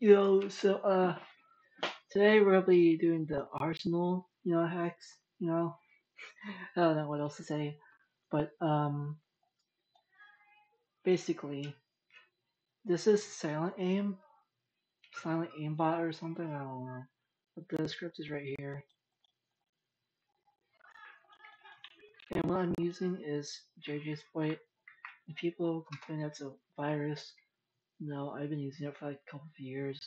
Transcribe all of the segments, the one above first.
you know, so uh, today we're gonna be doing the Arsenal, you know, hacks. You know, I don't know what else to say, but um, basically, this is Silent Aim, Silent Aimbot or something. I don't know, but the script is right here, and what I'm using is JJSploit. And people complain that's a virus. No, I've been using it for like a couple of years,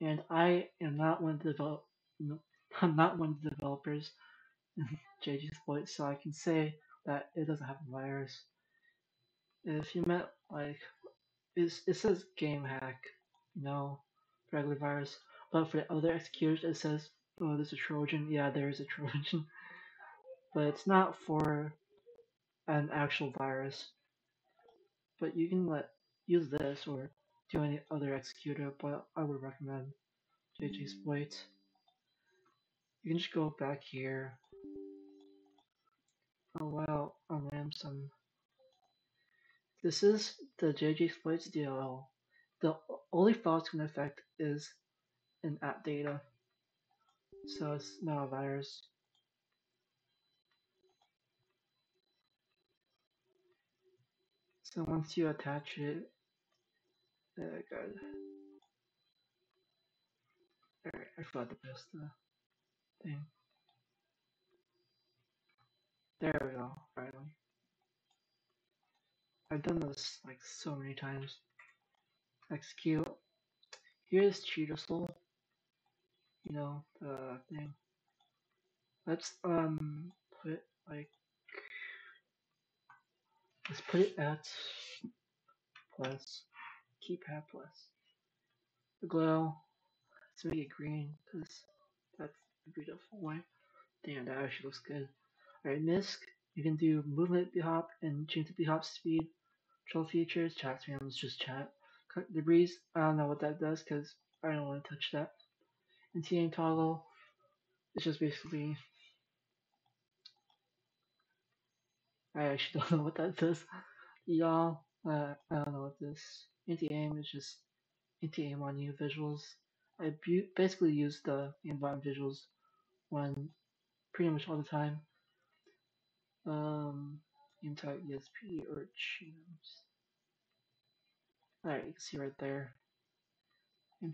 and I am not one of the. No, I'm not one of the developers in JJSploit, so I can say that it doesn't have a virus. If you meant like, it's, it says game hack, no regular virus, but for the other executors it says, oh, there's a Trojan. Yeah, there is a Trojan, but it's not for an actual virus. But you can let use this or do any other executor, but I would recommend JJSploit. You can just go back here. Oh wow, on Ramson. This is the JJSploit's DLL. The only file to affect is in app data. So it's not a virus. So once you attach it, uh, go. Alright, I forgot to press the thing. There we go, finally. I've done this like so many times. Execute. Here's Cheetah Soul. You know, the thing. Let's um put like let's put it at plus keypad plus the glow. Let's make it green because that's a beautiful way. Damn, that actually looks good. Alright, MISC, you can do movement bhop and change the bhop speed. Control features, chat spams, just chat. Cut debris, I don't know what that does because I don't want to touch that. And TA toggle, it's just basically. I actually don't know what that does. Y'all, uh, I don't know what this. Is just anti-aim on you visuals. I basically use the aimbot visuals when pretty much all the time um, type ESP or chams. Alright, you can see right there.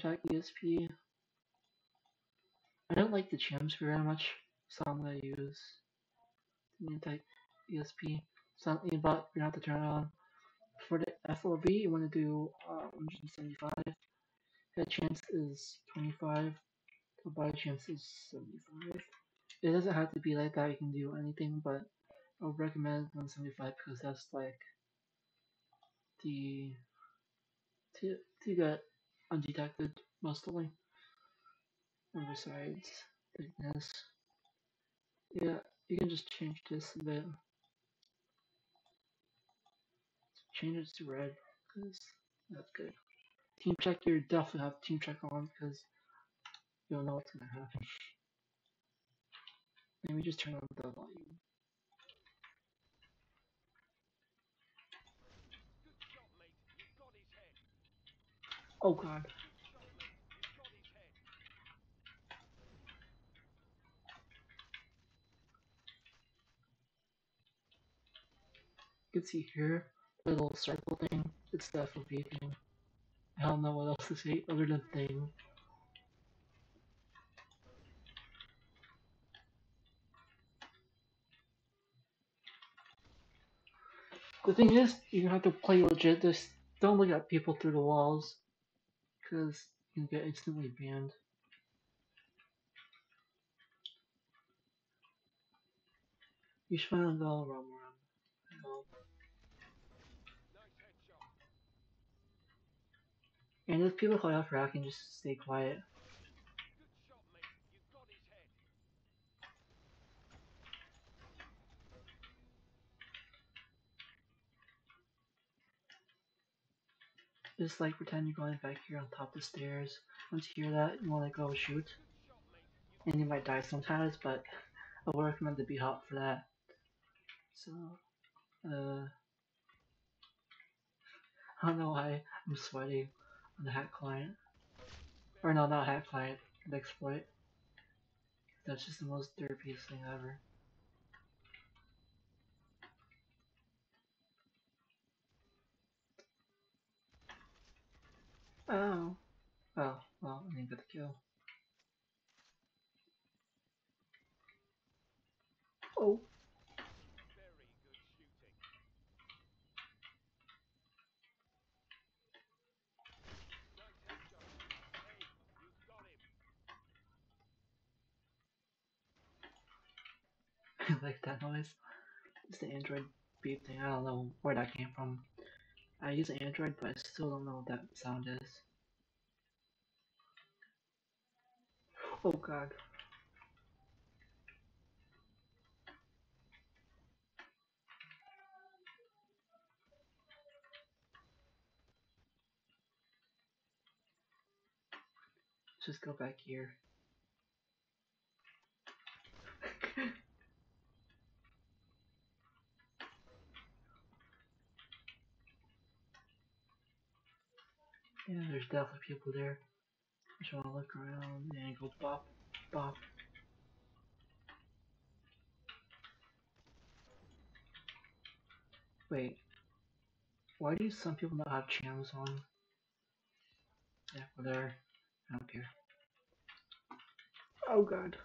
type ESP. I don't like the chams very much, so I'm gonna use the type ESP. So but you have to turn it on. For the FOV, you want to do uh, 175. Head chance is 25. The body chance is 75. It doesn't have to be like that, you can do anything, but I would recommend 175 because that's like the to to get undetected mostly. And besides thickness, yeah, you can just change this a bit. Change it to red because that's good. Team check, you definitely have team check on because you don't know what's gonna happen. Let me just turn on the volume. Oh god. You can see here, little circle thing, it's the FOV thing. I don't know what else to say other than thing. The thing is, you have to play legit, just don't look at people through the walls because you get instantly banned. You should find the wrong one. And if people call out for hacking, just stay quiet. Just like pretend you're going back here on top of the stairs. Once you hear that, you want to go shoot. And you might die sometimes, but I would recommend the bhop for that. So, uh, I don't know why I'm sweating the hack client. Or no, not hack client, the exploit. That's just the most derpiest thing ever. Oh. Oh, well, I didn't get the kill. Oh. Like that noise. It's the Android beep thing. I don't know where that came from. I use Android, but I still don't know what that sound is. Oh god. Just go back here. Yeah, there's definitely people there. Just wanna look around and go bop, bop. Wait, why do some people not have chams on? Yeah, whatever. I don't care. Oh god.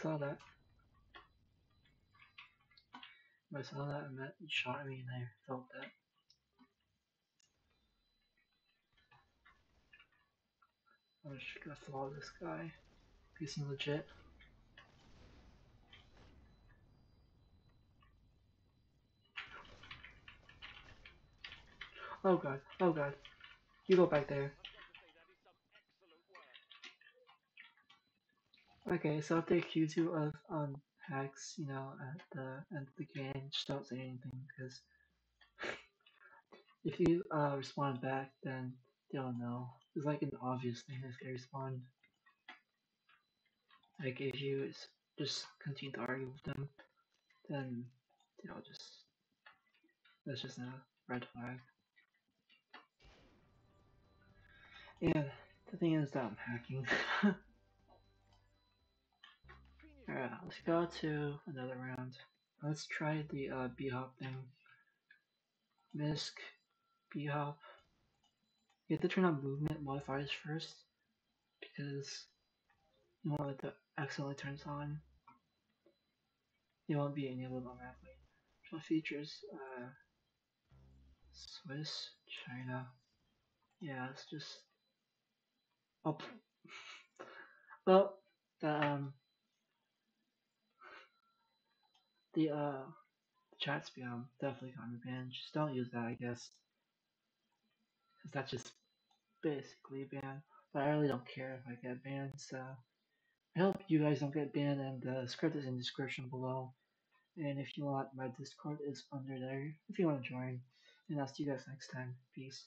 I saw that. I saw that and that shot me and I felt that. I'm just gonna follow this guy. He seems legit. Oh god, oh god. You go back there. Okay, so if they accuse you of um hacks, you know, at the end of the game, just don't say anything, because if you uh respond back, then they'll know. It's like an obvious thing if they respond. Like if you just continue to argue with them, then they'll just that's just a red flag. Yeah, the thing is that I'm hacking. Alright, let's go to another round. Let's try the uh, B-hop thing. Misc, B-hop. You have to turn on movement modifiers first because you want it to accidentally turns on. It won't be enabled automatically. So features, uh, Swiss, China. Yeah, it's just up. well, the um, the uh, chat spam definitely got banned. Just don't use that, I guess, because that's just basically banned. But I really don't care if I get banned. So I hope you guys don't get banned, and the script is in description below. And if you want, my Discord is under there if you want to join. And I'll see you guys next time. Peace.